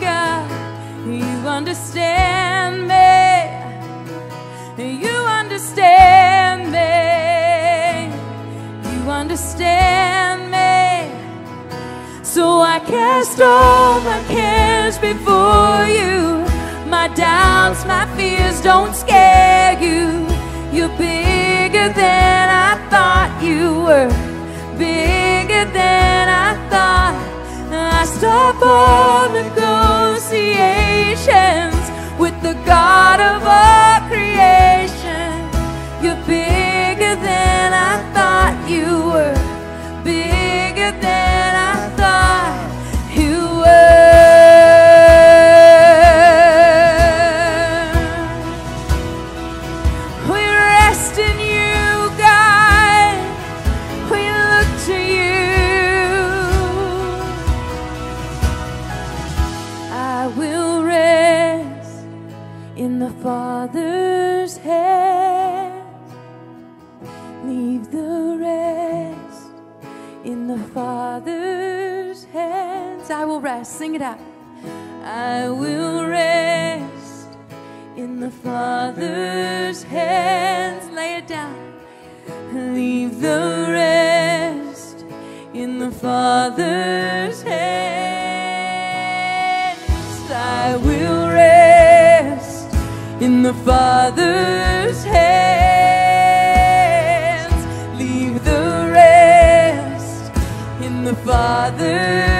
God. You understand me. You understand me. You understand me. So I cast all my cares before you. My doubts, my fears don't scare you. You're bigger than I thought you were. Bigger than I thought. Stop all negotiations with the God of all creation. You're bigger than I thought you were. Bigger trust rest. Sing it out. I will rest in the Father's hands. Lay it down. Leave the rest in the Father's hands. I will rest in the Father's hands. Leave the rest in the Father's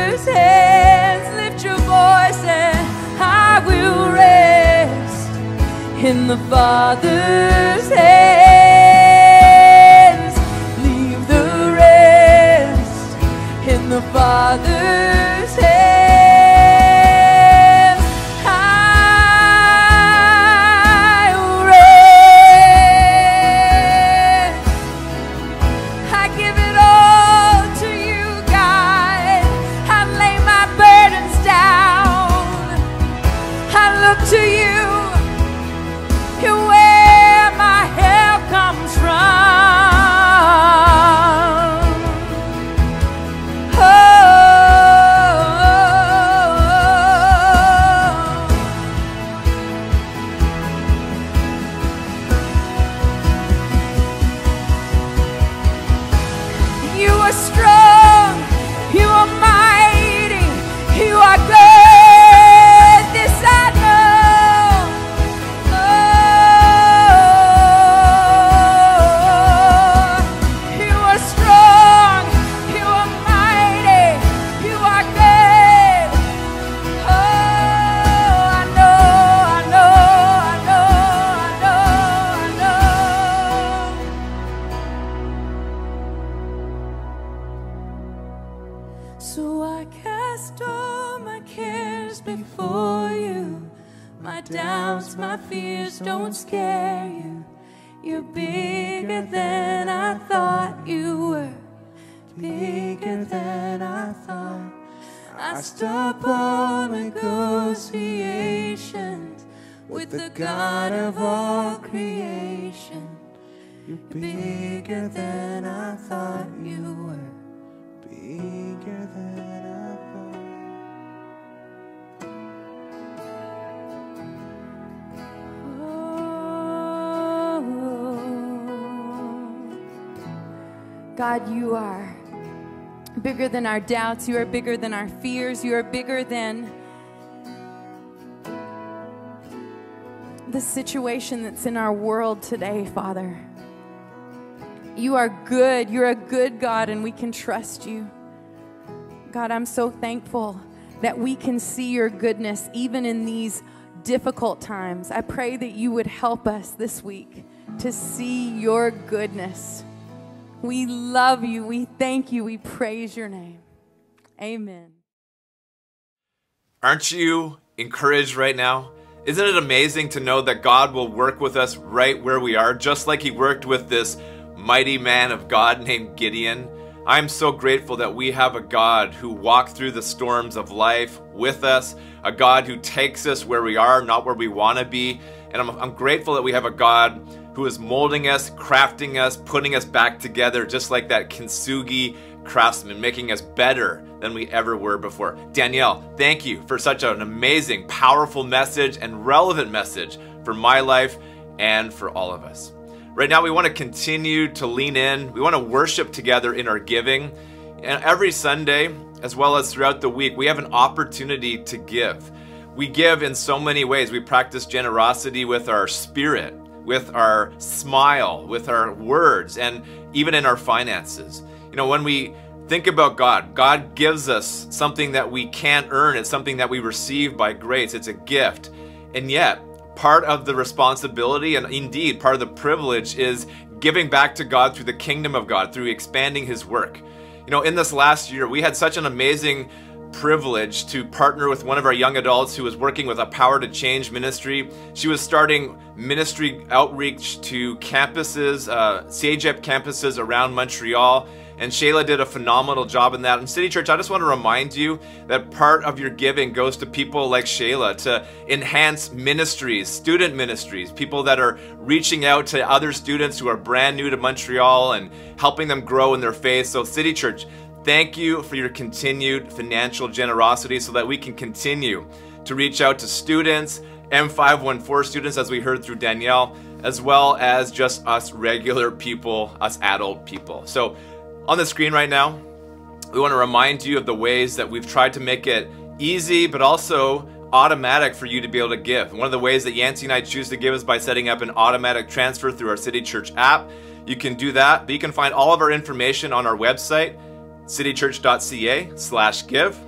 in the Father's hands. Leave the rest in the Father's bigger than our doubts. You are bigger than our fears. You are bigger than the situation that's in our world today, Father. You are good. You're a good God, and we can trust you. God, I'm so thankful that we can see your goodness even in these difficult times. I pray that you would help us this week to see your goodness. We love you. We thank you. We praise your name. Amen. Aren't you encouraged right now? Isn't it amazing to know that God will work with us right where we are, just like He worked with this mighty man of God named Gideon? I'm so grateful that we have a God who walked through the storms of life with us, a God who takes us where we are, not where we want to be. And I'm, I'm grateful that we have a God who is molding us, crafting us, putting us back together, just like that kintsugi craftsman, making us better than we ever were before. Danielle, thank you for such an amazing, powerful message and relevant message for my life and for all of us. Right now, we want to continue to lean in. We want to worship together in our giving. And every Sunday, as well as throughout the week, we have an opportunity to give. We give in so many ways. We practice generosity with our spirit, with our smile, with our words, and even in our finances. You know, when we think about God, God gives us something that we can't earn, it's something that we receive by grace, it's a gift. And yet, part of the responsibility and indeed part of the privilege is giving back to God through the kingdom of God, through expanding His work. You know, in this last year, we had such an amazing privilege to partner with one of our young adults who was working with a Power to Change ministry. She was starting ministry outreach to campuses, uh, CEGEP campuses around Montreal. And Shayla did a phenomenal job in that. And City Church, I just want to remind you that part of your giving goes to people like Shayla to enhance ministries, student ministries, people that are reaching out to other students who are brand new to Montreal and helping them grow in their faith. So, City Church, thank you for your continued financial generosity so that we can continue to reach out to students, M514 students, as we heard through Danielle, as well as just us regular people, us adult people. So, on the screen right now, we want to remind you of the ways that we've tried to make it easy, but also automatic for you to be able to give. One of the ways that Yancey and I choose to give is by setting up an automatic transfer through our City Church app. You can do that, but you can find all of our information on our website, citychurch.ca slash give.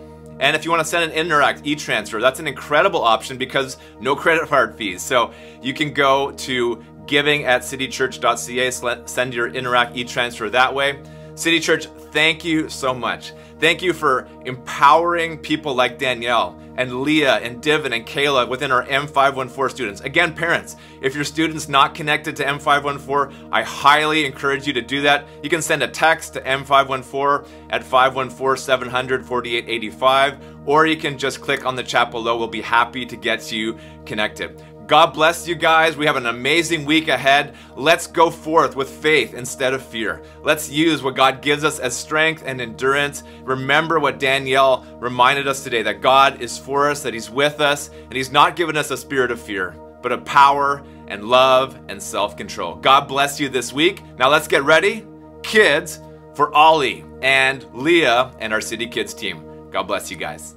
And if you want to send an Interac e-transfer, that's an incredible option because no credit card fees. So you can go to giving at citychurch.ca, send your Interac e-transfer that way. City Church, thank you so much. Thank you for empowering people like Danielle and Leah and Divin and Kayla within our M514 students. Again, parents, if your student's not connected to M514, I highly encourage you to do that. You can send a text to M514 at 514 700 4885, or you can just click on the chat below. We'll be happy to get you connected. God bless you guys. We have an amazing week ahead. Let's go forth with faith instead of fear. Let's use what God gives us as strength and endurance. Remember what Danielle reminded us today that God is for us, that He's with us, and He's not given us a spirit of fear, but of power and love and self control. God bless you this week. Now let's get ready, kids, for Ollie and Leah and our City Kids team. God bless you guys.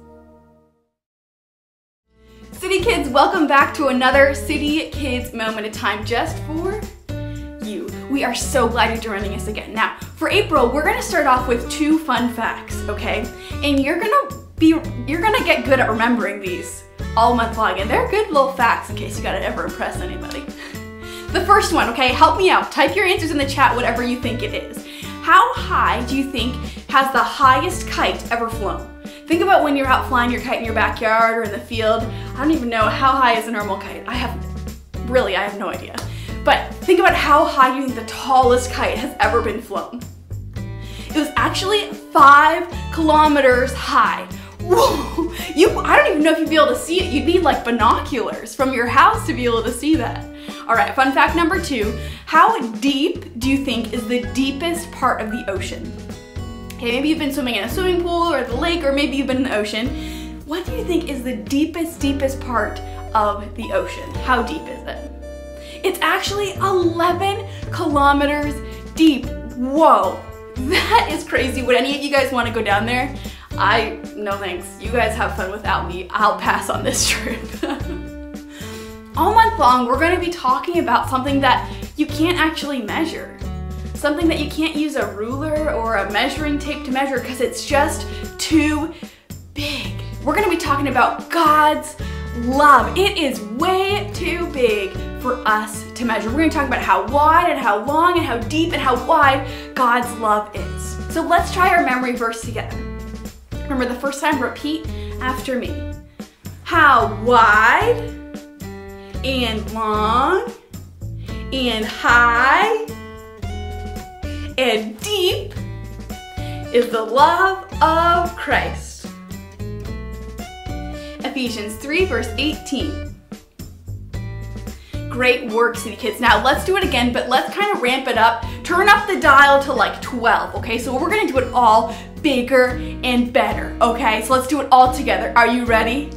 City Kids, welcome back to another City Kids moment of time just for you. We are so glad you're joining us again. Now, for April, we're gonna start off with two fun facts, okay? And you're gonna be, you're gonna get good at remembering these all month long, and they're good little facts in case you gotta ever impress anybody. The first one, okay, help me out. Type your answers in the chat, whatever you think it is. How high do you think has the highest kite ever flown? Think about when you're out flying your kite in your backyard or in the field. I don't even know how high is a normal kite. I have, really, I have no idea. But think about how high you think the tallest kite has ever been flown. It was actually five kilometers high. Whoa! You, I don't even know if you'd be able to see it. You'd need like binoculars from your house to be able to see that. All right, fun fact number two. How deep do you think is the deepest part of the ocean? Okay, maybe you've been swimming in a swimming pool or the lake, or maybe you've been in the ocean. What do you think is the deepest, deepest part of the ocean? How deep is it? It's actually 11 kilometers deep. Whoa, that is crazy. Would any of you guys want to go down there? I, no thanks. You guys have fun without me. I'll pass on this [laughs] trip. All month long, we're going to be talking about something that you can't actually measure something that you can't use a ruler or a measuring tape to measure because it's just too big. We're gonna be talking about God's love. It is way too big for us to measure. We're gonna talk about how wide and how long and how deep and how wide God's love is. So let's try our memory verse together. Remember the first time, repeat after me. How wide and long and high and deep is the love of Christ. Ephesians 3, verse 18. Great work, City Kids. Now let's do it again, but let's kind of ramp it up. Turn up the dial to like 12, okay? So we're gonna do it all bigger and better, okay? So let's do it all together. Are you ready?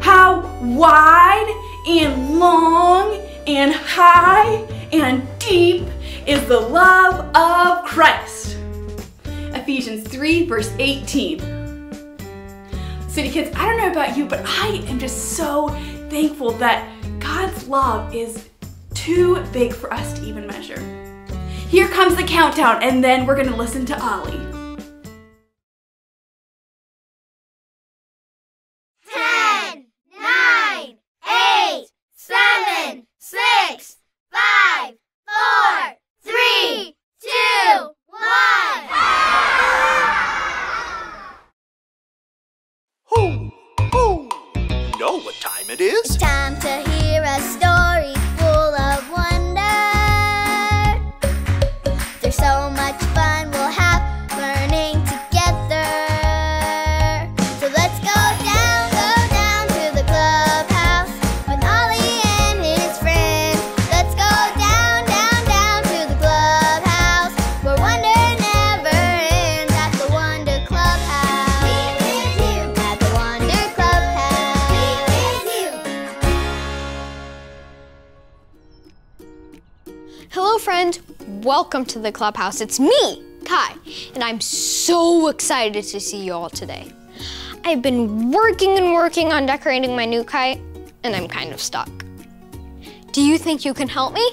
How wide and long and high and deep is the love of Christ. Ephesians 3, verse 18. City kids, I don't know about you, but I am just so thankful that God's love is too big for us to even measure. Here comes the countdown, and then we're to listen to Ollie. To the clubhouse. It's me, Kai, and I'm so excited to see you all today. I've been working and working on decorating my new kite, and I'm kind of stuck. Do you think you can help me?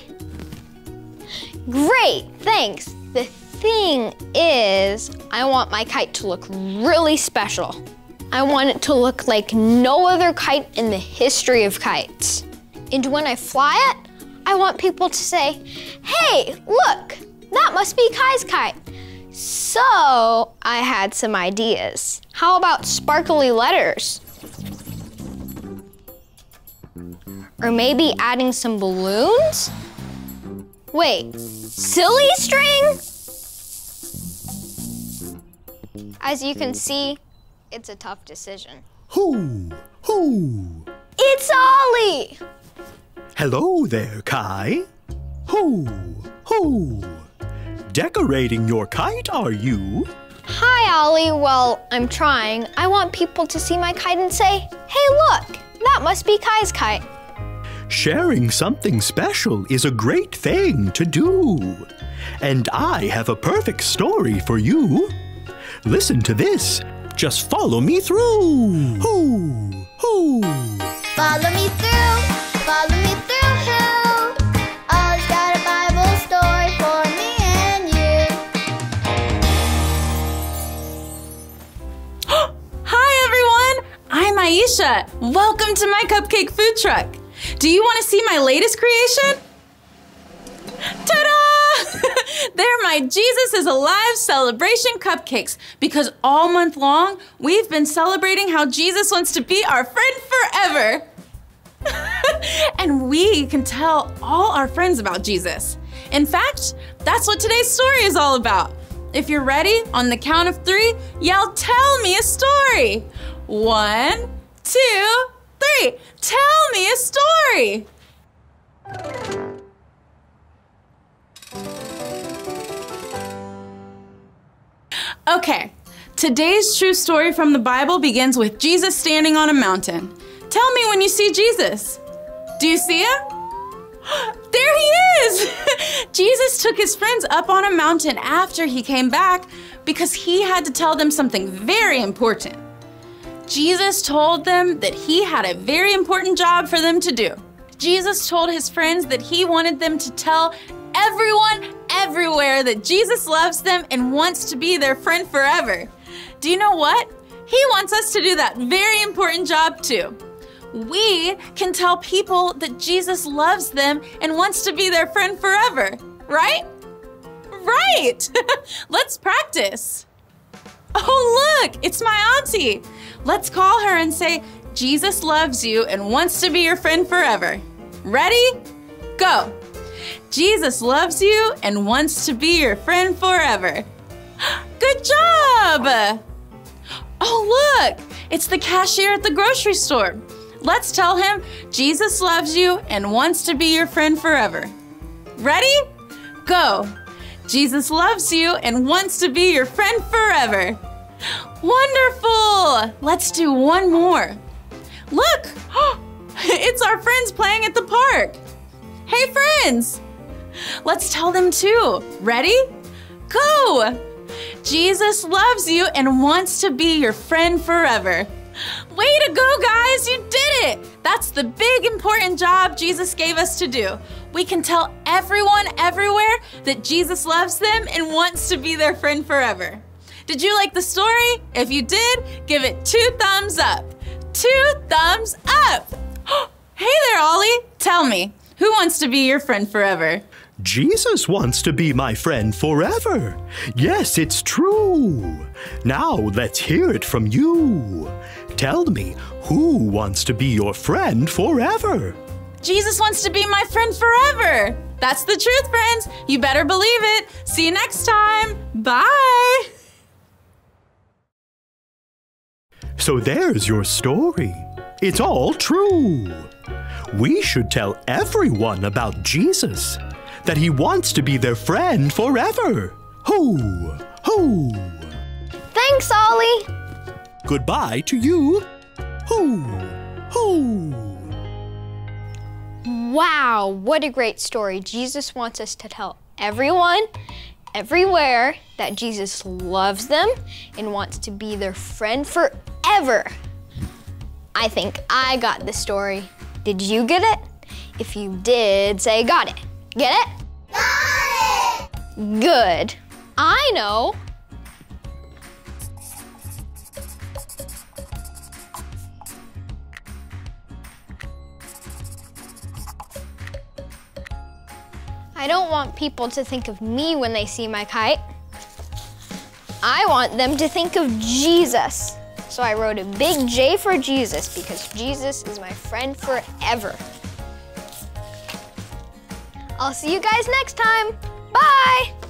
Great, thanks. The thing is, I want my kite to look really special. I want it to look like no other kite in the history of kites. And when I fly it, I want people to say, hey, look, that must be Kai's kite. So I had some ideas. How about sparkly letters? Or maybe adding some balloons? Wait, silly string? As you can see, it's a tough decision. Who? Who? It's Ollie! Hello there, Kai. Who? Who? Decorating your kite, are you? Hi, Ollie. Well, I'm trying. I want people to see my kite and say, hey, look, that must be Kai's kite. Sharing something special is a great thing to do. And I have a perfect story for you. Listen to this. Just follow me through. Who? Who? Follow me through, follow me through. Aisha. Welcome to my cupcake food truck. Do you want to see my latest creation? Ta-da! [laughs] They're my Jesus is Alive celebration cupcakes because all month long we've been celebrating how Jesus wants to be our friend forever. [laughs] and we can tell all our friends about Jesus. In fact, that's what today's story is all about. If you're ready, on the count of three, yell, Tell me a story. One, two, three. Tell me a story. Okay, today's true story from the Bible begins with Jesus standing on a mountain. Tell me when you see Jesus. Do you see him? [gasps] There he is! [laughs] Jesus took his friends up on a mountain after he came back because he had to tell them something very important. Jesus told them that he had a very important job for them to do. Jesus told his friends that he wanted them to tell everyone everywhere that Jesus loves them and wants to be their friend forever. Do you know what? He wants us to do that very important job too. We can tell people that Jesus loves them and wants to be their friend forever, right? Right! [laughs] Let's practice. Oh, look, it's my auntie. Let's call her and say, Jesus loves you and wants to be your friend forever. Ready? Go. Jesus loves you and wants to be your friend forever. [gasps] Good job! Oh, look, it's the cashier at the grocery store. Let's tell him Jesus loves you and wants to be your friend forever. Ready? Go. Jesus loves you and wants to be your friend forever. Wonderful! Let's do one more. Look! [gasps] It's our friends playing at the park. Hey, friends! Let's tell them too. Ready? Go! Jesus loves you and wants to be your friend forever. Way to go, guys! You did it! That's the big important job Jesus gave us to do. We can tell everyone everywhere that Jesus loves them and wants to be their friend forever. Did you like the story? If you did, give it two thumbs up. Two thumbs up! [gasps] hey there, Ollie! Tell me, who wants to be your friend forever? Jesus wants to be my friend forever. Yes, it's true. Now let's hear it from you. Tell me, who wants to be your friend forever? Jesus wants to be my friend forever. That's the truth, friends. You better believe it. See you next time. Bye. So there's your story. It's all true. We should tell everyone about Jesus, that he wants to be their friend forever. Who? Who? Thanks, Ollie. Goodbye to you. Who? Who? Wow, what a great story. Jesus wants us to tell everyone, everywhere, that Jesus loves them and wants to be their friend forever. I think I got the story. Did you get it? If you did, say got it. Get it? Got it! Good. I know. I don't want people to think of me when they see my kite. I want them to think of Jesus. So I wrote a big J for Jesus because Jesus is my friend forever. I'll see you guys next time. Bye!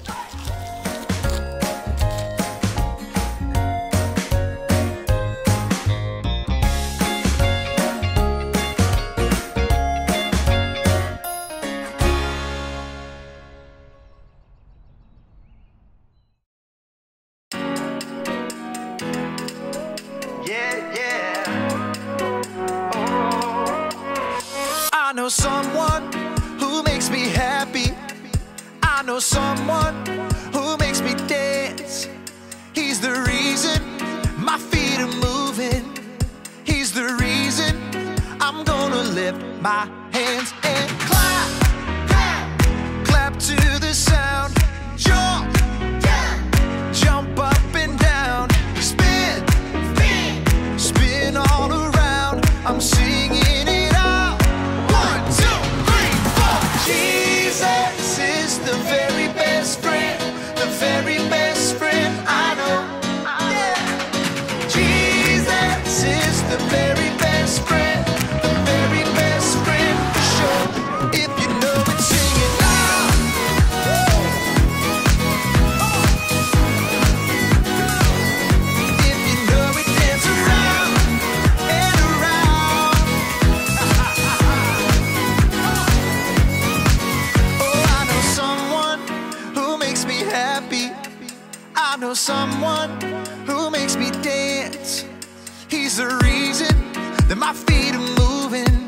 Reason that my feet are moving.